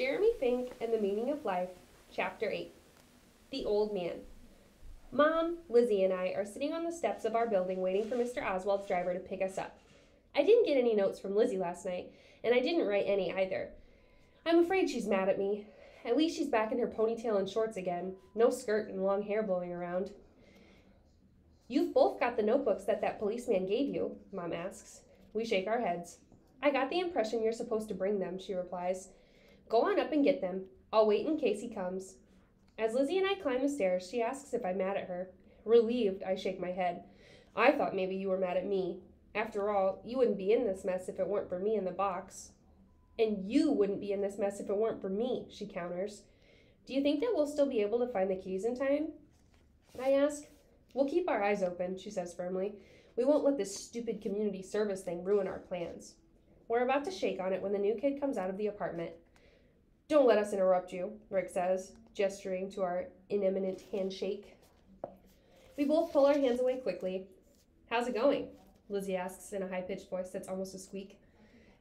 Jeremy Fink and the Meaning of Life, Chapter 8 The Old Man. Mom, Lizzie, and I are sitting on the steps of our building waiting for Mr. Oswald's driver to pick us up. I didn't get any notes from Lizzie last night, and I didn't write any either. I'm afraid she's mad at me. At least she's back in her ponytail and shorts again, no skirt and long hair blowing around. You've both got the notebooks that that policeman gave you, Mom asks. We shake our heads. I got the impression you're supposed to bring them, she replies. Go on up and get them. I'll wait in case he comes. As Lizzie and I climb the stairs, she asks if I'm mad at her. Relieved, I shake my head. I thought maybe you were mad at me. After all, you wouldn't be in this mess if it weren't for me in the box. And you wouldn't be in this mess if it weren't for me, she counters. Do you think that we'll still be able to find the keys in time? I ask. We'll keep our eyes open, she says firmly. We won't let this stupid community service thing ruin our plans. We're about to shake on it when the new kid comes out of the apartment. Don't let us interrupt you, Rick says, gesturing to our imminent handshake. We both pull our hands away quickly. How's it going? Lizzie asks in a high pitched voice that's almost a squeak.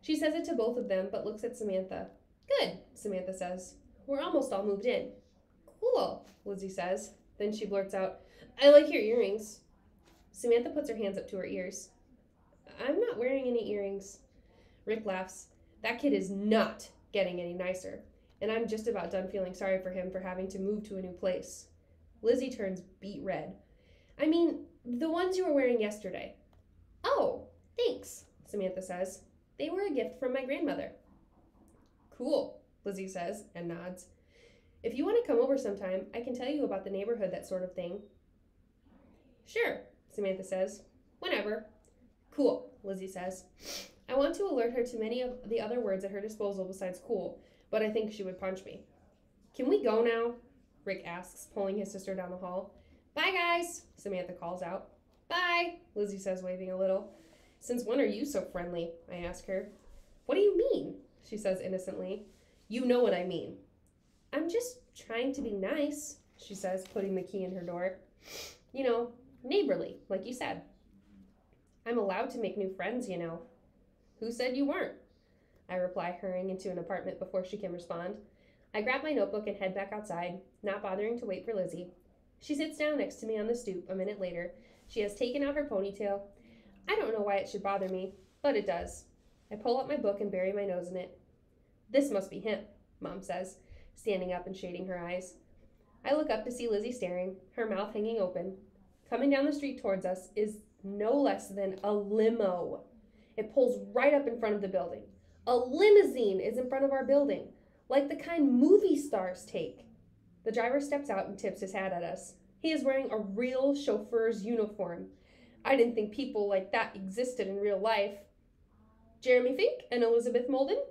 She says it to both of them, but looks at Samantha. Good, Samantha says. We're almost all moved in. Cool, Lizzie says. Then she blurts out, I like your earrings. Samantha puts her hands up to her ears. I'm not wearing any earrings. Rick laughs. That kid is not getting any nicer, and I'm just about done feeling sorry for him for having to move to a new place. Lizzie turns beet red. I mean, the ones you were wearing yesterday. Oh, thanks, Samantha says. They were a gift from my grandmother. Cool, Lizzie says and nods. If you want to come over sometime, I can tell you about the neighborhood, that sort of thing. Sure, Samantha says. Whenever. Cool, Lizzie says. I want to alert her to many of the other words at her disposal besides cool, but I think she would punch me. Can we go now? Rick asks, pulling his sister down the hall. Bye, guys, Samantha calls out. Bye, Lizzie says, waving a little. Since when are you so friendly? I ask her. What do you mean? She says innocently. You know what I mean. I'm just trying to be nice, she says, putting the key in her door. You know, neighborly, like you said. I'm allowed to make new friends, you know. Who said you weren't? I reply, hurrying into an apartment before she can respond. I grab my notebook and head back outside, not bothering to wait for Lizzie. She sits down next to me on the stoop a minute later. She has taken out her ponytail. I don't know why it should bother me, but it does. I pull up my book and bury my nose in it. This must be him, Mom says, standing up and shading her eyes. I look up to see Lizzie staring, her mouth hanging open. Coming down the street towards us is no less than a limo. It pulls right up in front of the building. A limousine is in front of our building, like the kind movie stars take. The driver steps out and tips his hat at us. He is wearing a real chauffeur's uniform. I didn't think people like that existed in real life. Jeremy Fink and Elizabeth Muldoun?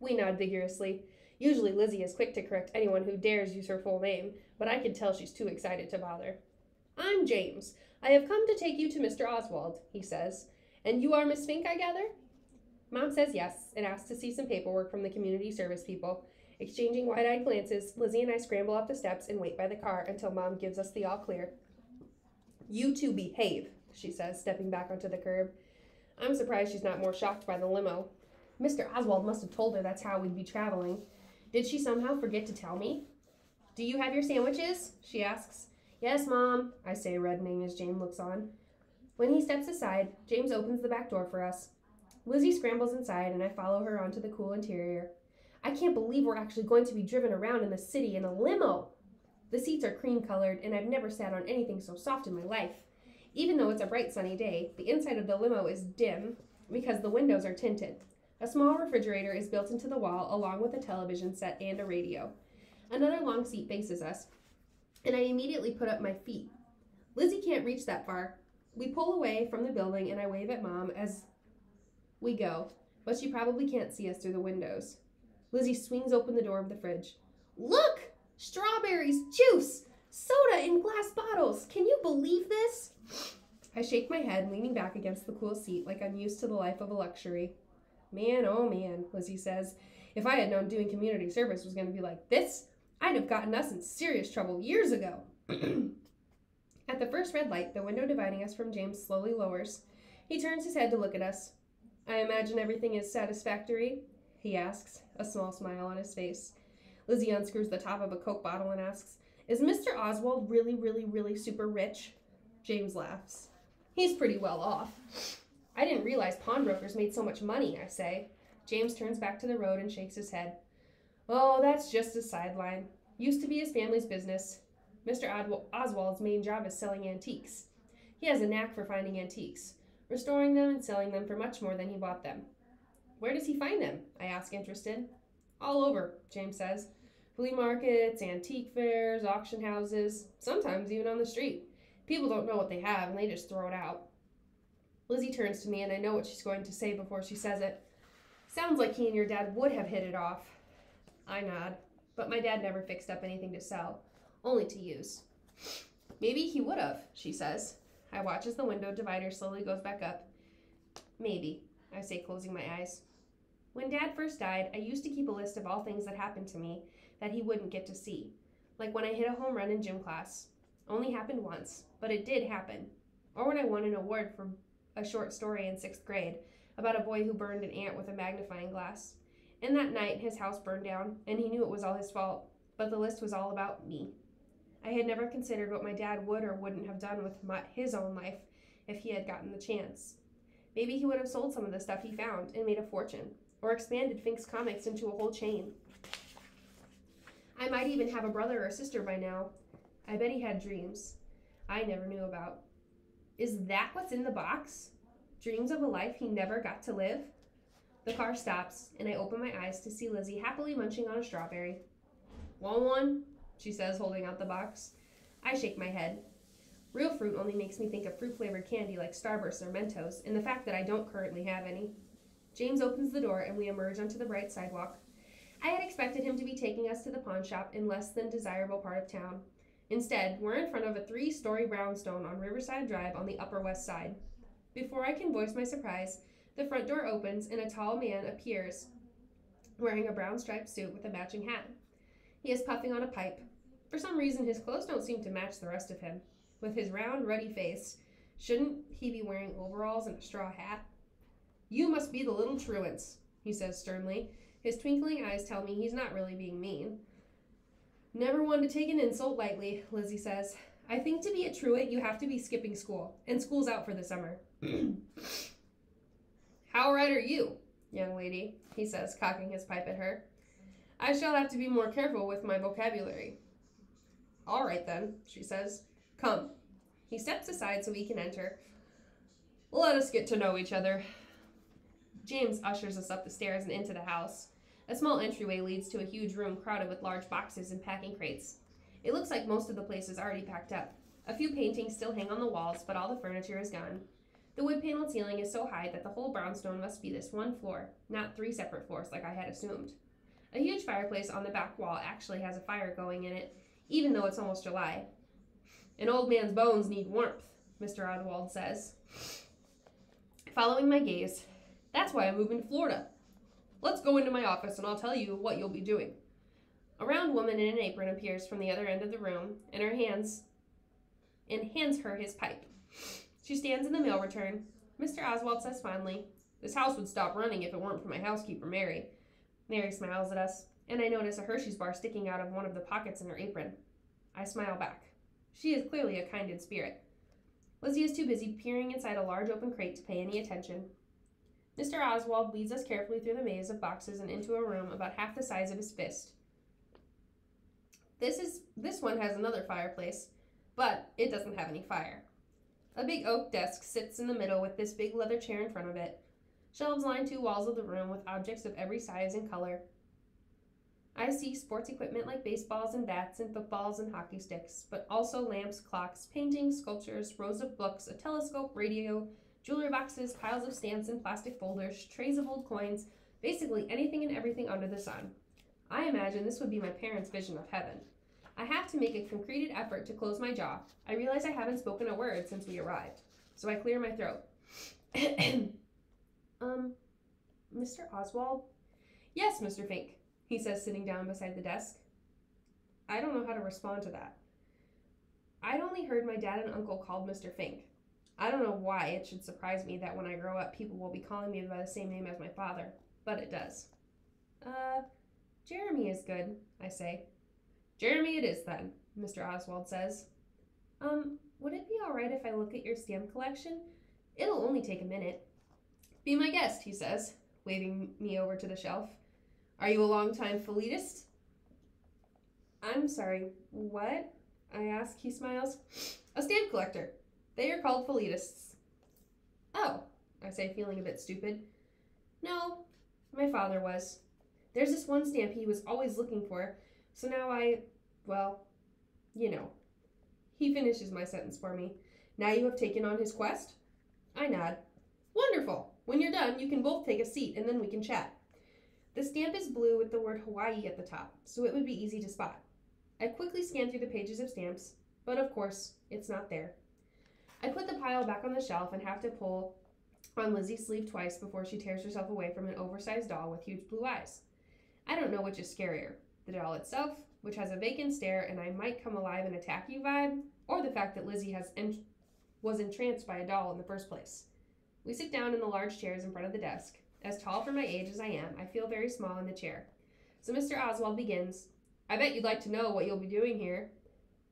We nod vigorously. Usually Lizzie is quick to correct anyone who dares use her full name, but I can tell she's too excited to bother. I'm James. I have come to take you to Mr. Oswald, he says. And you are Miss Fink, I gather? Mom says yes and asks to see some paperwork from the community service people. Exchanging wide eyed glances, Lizzie and I scramble up the steps and wait by the car until Mom gives us the all clear. You two behave, she says, stepping back onto the curb. I'm surprised she's not more shocked by the limo. Mr. Oswald must have told her that's how we'd be traveling. Did she somehow forget to tell me? Do you have your sandwiches? she asks. Yes, Mom, I say, reddening as James looks on. When he steps aside, James opens the back door for us. Lizzie scrambles inside, and I follow her onto the cool interior. I can't believe we're actually going to be driven around in the city in a limo. The seats are cream colored, and I've never sat on anything so soft in my life. Even though it's a bright sunny day, the inside of the limo is dim because the windows are tinted. A small refrigerator is built into the wall along with a television set and a radio. Another long seat faces us, and I immediately put up my feet. Lizzie can't reach that far. We pull away from the building and I wave at Mom as we go, but she probably can't see us through the windows. Lizzie swings open the door of the fridge. Look! Strawberries, juice, soda in glass bottles. Can you believe this? I shake my head, leaning back against the cool seat like I'm used to the life of a luxury. Man, oh man, Lizzie says. If I had known doing community service was going to be like this, I'd have gotten us in serious trouble years ago. at the first red light, the window dividing us from James slowly lowers. He turns his head to look at us. I imagine everything is satisfactory, he asks, a small smile on his face. Lizzie unscrews the top of a Coke bottle and asks, Is Mr. Oswald really, really, really super rich? James laughs. He's pretty well off. I didn't realize pawnbrokers made so much money, I say. James turns back to the road and shakes his head. Oh, that's just a sideline. Used to be his family's business. Mr. Oswald's main job is selling antiques. He has a knack for finding antiques, restoring them and selling them for much more than he bought them. Where does he find them? I ask, interested. All over, James says. Flea markets, antique fairs, auction houses, sometimes even on the street. People don't know what they have and they just throw it out. Lizzie turns to me and I know what she's going to say before she says it. Sounds like he and your dad would have hit it off. I nod, but my dad never fixed up anything to sell, only to use. Maybe he would have, she says. I watch as the window divider slowly goes back up. Maybe, I say, closing my eyes. When Dad first died, I used to keep a list of all things that happened to me that he wouldn't get to see. Like when I hit a home run in gym class. Only happened once, but it did happen. Or when I won an award for a short story in sixth grade about a boy who burned an ant with a magnifying glass. And that night, his house burned down, and he knew it was all his fault, but the list was all about me. I had never considered what my dad would or wouldn't have done with my, his own life if he had gotten the chance. Maybe he would have sold some of the stuff he found and made a fortune, or expanded Fink's Comics into a whole chain. I might even have a brother or sister by now. I bet he had dreams I never knew about. Is that what's in the box? Dreams of a life he never got to live? The car stops, and I open my eyes to see Lizzie happily munching on a strawberry. Want one? She says, holding out the box. I shake my head. Real fruit only makes me think of fruit flavored candy like Starburst or Mentos, and the fact that I don't currently have any. James opens the door, and we emerge onto the bright sidewalk. I had expected him to be taking us to the pawn shop in less than desirable part of town. Instead, we're in front of a three story brownstone on Riverside Drive on the Upper West Side. Before I can voice my surprise, the front door opens and a tall man appears wearing a brown striped suit with a matching hat. He is puffing on a pipe. For some reason, his clothes don't seem to match the rest of him. With his round, ruddy face, shouldn't he be wearing overalls and a straw hat? You must be the little truants, he says sternly. His twinkling eyes tell me he's not really being mean. Never one to take an insult lightly, Lizzie says. I think to be a truant, you have to be skipping school, and school's out for the summer. How right are you, young lady? he says, cocking his pipe at her. I shall have to be more careful with my vocabulary. All right, then, she says. Come. He steps aside so we can enter. Let us get to know each other. James ushers us up the stairs and into the house. A small entryway leads to a huge room crowded with large boxes and packing crates. It looks like most of the place is already packed up. A few paintings still hang on the walls, but all the furniture is gone. The wood paneled ceiling is so high that the whole brownstone must be this one floor, not three separate floors like I had assumed. A huge fireplace on the back wall actually has a fire going in it, even though it's almost July. An old man's bones need warmth, Mr. Oswald says. Following my gaze, that's why I'm moving to Florida. Let's go into my office and I'll tell you what you'll be doing. A round woman in an apron appears from the other end of the room and her hands and hands her his pipe. She stands in the mail return. Mr. Oswald says fondly, This house would stop running if it weren't for my housekeeper, Mary. Mary smiles at us, and I notice a Hershey's bar sticking out of one of the pockets in her apron. I smile back. She is clearly a kinded spirit. Lizzie is too busy peering inside a large open crate to pay any attention. Mr. Oswald leads us carefully through the maze of boxes and into a room about half the size of his fist. This is this one has another fireplace, but it doesn't have any fire. A big oak desk sits in the middle with this big leather chair in front of it. Shelves line two walls of the room with objects of every size and color. I see sports equipment like baseballs and bats and footballs and hockey sticks, but also lamps, clocks, paintings, sculptures, rows of books, a telescope, radio, jewelry boxes, piles of stamps and plastic folders, trays of old coins, basically anything and everything under the sun. I imagine this would be my parents' vision of heaven. I have to make a concreted effort to close my jaw. I realize I haven't spoken a word since we arrived, so I clear my throat. um, Mr. Oswald? Yes, Mr. Fink, he says, sitting down beside the desk. I don't know how to respond to that. I'd only heard my dad and uncle called Mr. Fink. I don't know why it should surprise me that when I grow up, people will be calling me by the same name as my father, but it does. Uh, Jeremy is good, I say. Jeremy it is then, Mr. Oswald says. Um, would it be alright if I look at your stamp collection? It'll only take a minute. Be my guest, he says, waving me over to the shelf. Are you a long-time Philatelist? I'm sorry, what? I ask. He smiles. A stamp collector. They are called Philatelists. Oh, I say, feeling a bit stupid. No, my father was. There's this one stamp he was always looking for, so now I, well, you know. He finishes my sentence for me. Now you have taken on his quest? I nod. Wonderful. When you're done, you can both take a seat and then we can chat. The stamp is blue with the word Hawaii at the top, so it would be easy to spot. I quickly scan through the pages of stamps, but of course, it's not there. I put the pile back on the shelf and have to pull on Lizzie's sleeve twice before she tears herself away from an oversized doll with huge blue eyes. I don't know which is scarier the doll itself, which has a vacant stare and I might come alive and attack you vibe, or the fact that Lizzie has en- was entranced by a doll in the first place. We sit down in the large chairs in front of the desk. As tall for my age as I am, I feel very small in the chair. So Mr. Oswald begins, I bet you'd like to know what you'll be doing here.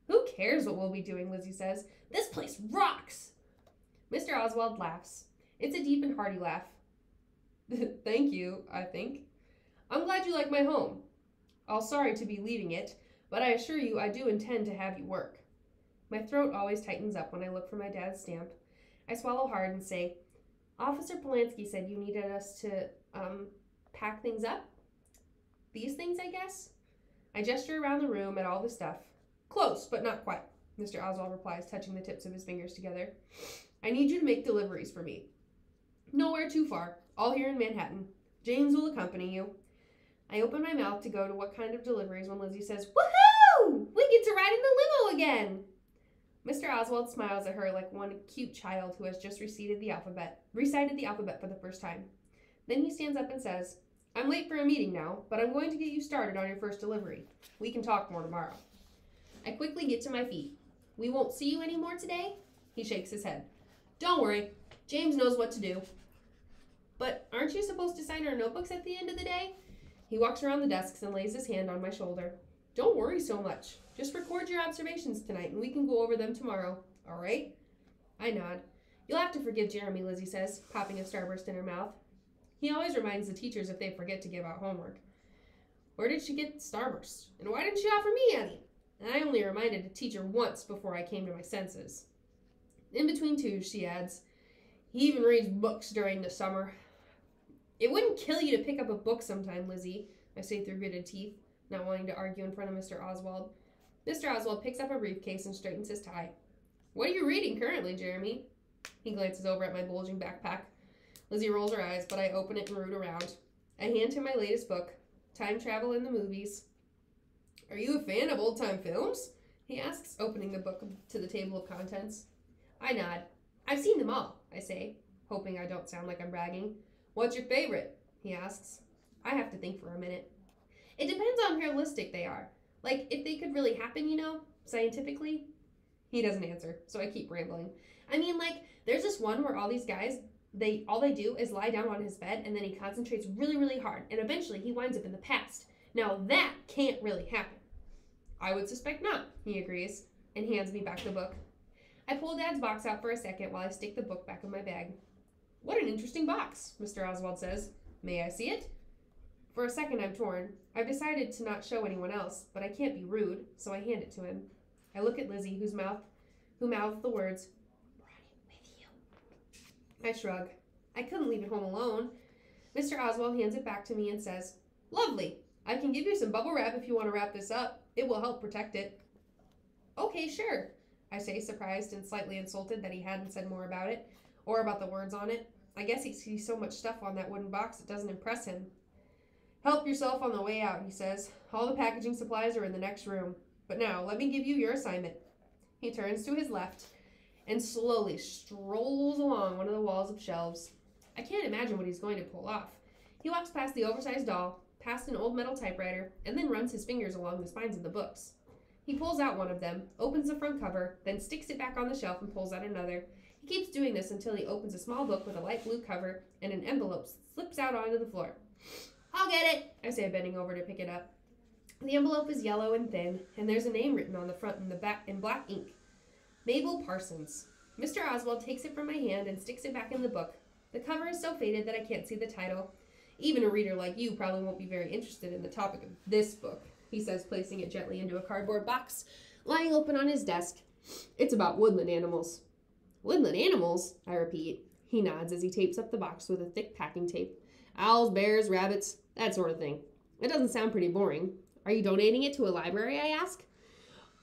Who cares what we'll be doing, Lizzie says. This place rocks! Mr. Oswald laughs. It's a deep and hearty laugh. Thank you, I think. I'm glad you like my home. All sorry to be leaving it, but I assure you I do intend to have you work. My throat always tightens up when I look for my dad's stamp. I swallow hard and say, Officer Polanski said you needed us to, um, pack things up? These things, I guess? I gesture around the room at all the stuff. Close, but not quite, Mr. Oswald replies, touching the tips of his fingers together. I need you to make deliveries for me. Nowhere too far, all here in Manhattan. James will accompany you. I open my mouth to go to what kind of deliveries when Lizzie says, Woohoo! We get to ride in the limo again! Mr. Oswald smiles at her like one cute child who has just recited the alphabet, recited the alphabet for the first time. Then he stands up and says, I'm late for a meeting now, but I'm going to get you started on your first delivery. We can talk more tomorrow. I quickly get to my feet. We won't see you anymore today? He shakes his head. Don't worry. James knows what to do. But aren't you supposed to sign our notebooks at the end of the day? He walks around the desks and lays his hand on my shoulder. Don't worry so much. Just record your observations tonight and we can go over them tomorrow. All right? I nod. You'll have to forgive Jeremy, Lizzie says, popping a starburst in her mouth. He always reminds the teachers if they forget to give out homework. Where did she get Starburst? And why didn't she offer me any? And I only reminded a teacher once before I came to my senses. In between twos, she adds, he even reads books during the summer. It wouldn't kill you to pick up a book sometime, Lizzie, I say through gritted teeth, not wanting to argue in front of Mr. Oswald. Mr. Oswald picks up a briefcase and straightens his tie. What are you reading currently, Jeremy? He glances over at my bulging backpack. Lizzie rolls her eyes, but I open it and root around. I hand him my latest book, Time Travel in the Movies. Are you a fan of old time films? He asks, opening the book to the table of contents. I nod. I've seen them all, I say, hoping I don't sound like I'm bragging. What's your favorite? He asks. I have to think for a minute. It depends on how realistic they are. Like, if they could really happen, you know, scientifically. He doesn't answer, so I keep rambling. I mean, like, there's this one where all these guys they all they do is lie down on his bed and then he concentrates really really hard and eventually he winds up in the past now that can't really happen i would suspect not he agrees and hands me back the book i pull dad's box out for a second while i stick the book back in my bag what an interesting box mr oswald says may i see it for a second i'm torn i've decided to not show anyone else but i can't be rude so i hand it to him i look at lizzie whose mouth who mouthed the words "Brought it with you." I shrug. I couldn't leave it home alone. Mr. Oswald hands it back to me and says, Lovely. I can give you some bubble wrap if you want to wrap this up. It will help protect it. Okay, sure, I say, surprised and slightly insulted that he hadn't said more about it, or about the words on it. I guess he sees so much stuff on that wooden box it doesn't impress him. Help yourself on the way out, he says. All the packaging supplies are in the next room. But now, let me give you your assignment. He turns to his left and slowly strolls along one of the walls of shelves. I can't imagine what he's going to pull off. He walks past the oversized doll, past an old metal typewriter, and then runs his fingers along the spines of the books. He pulls out one of them, opens the front cover, then sticks it back on the shelf and pulls out another. He keeps doing this until he opens a small book with a light blue cover and an envelope slips out onto the floor. I'll get it, I say, bending over to pick it up. The envelope is yellow and thin, and there's a name written on the front in the back in black ink. Mabel Parsons. Mr. Oswald takes it from my hand and sticks it back in the book. The cover is so faded that I can't see the title. Even a reader like you probably won't be very interested in the topic of this book, he says, placing it gently into a cardboard box lying open on his desk. It's about woodland animals. Woodland animals? I repeat. He nods as he tapes up the box with a thick packing tape. Owls, bears, rabbits, that sort of thing. It doesn't sound pretty boring. Are you donating it to a library? I ask.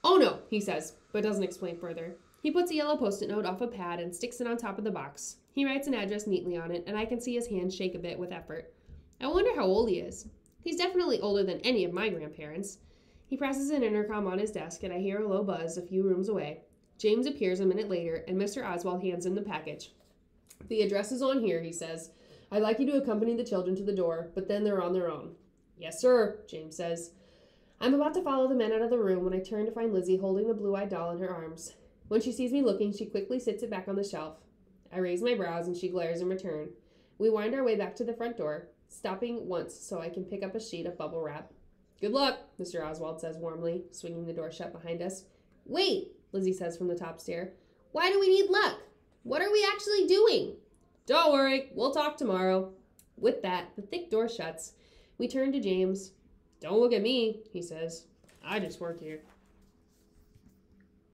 Oh no, he says, but doesn't explain further. He puts a yellow post it note off a pad and sticks it on top of the box. He writes an address neatly on it, and I can see his hand shake a bit with effort. I wonder how old he is. He's definitely older than any of my grandparents. He presses an intercom on his desk, and I hear a low buzz a few rooms away. James appears a minute later, and Mr. Oswald hands him the package. The address is on here, he says. I'd like you to accompany the children to the door, but then they're on their own. Yes, sir, James says. I'm about to follow the men out of the room when I turn to find Lizzie holding the blue eyed doll in her arms. When she sees me looking, she quickly sits it back on the shelf. I raise my brows and she glares in return. We wind our way back to the front door, stopping once so I can pick up a sheet of bubble wrap. Good luck, Mr. Oswald says warmly, swinging the door shut behind us. Wait, Lizzie says from the top stair. Why do we need luck? What are we actually doing? Don't worry, we'll talk tomorrow. With that, the thick door shuts. We turn to James. Don't look at me, he says. I just work here.